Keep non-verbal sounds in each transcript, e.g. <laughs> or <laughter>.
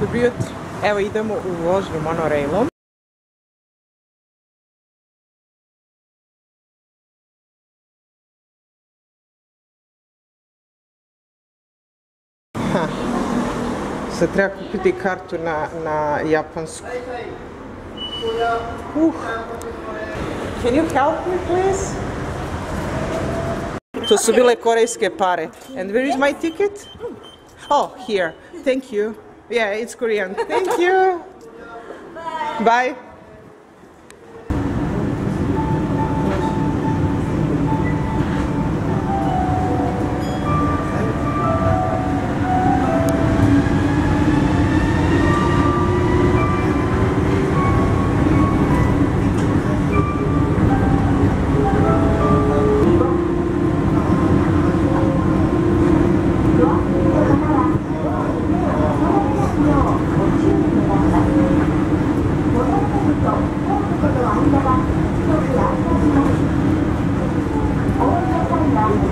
Dobro jutro. Evo idemo u vožnju monorailom. Ha. Sad treba kupiti kartu na, na japansku. Uh. Can you help me please? To su bile korejske pare. And where is my ticket? Oh, here. Thank you. Yeah, it's Korean. Thank you. <laughs> Bye. Bye.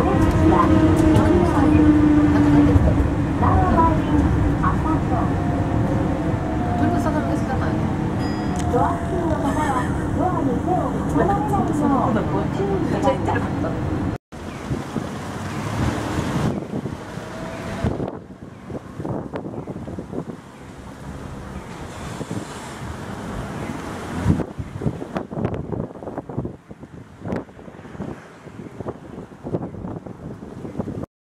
ちゃ痛かった。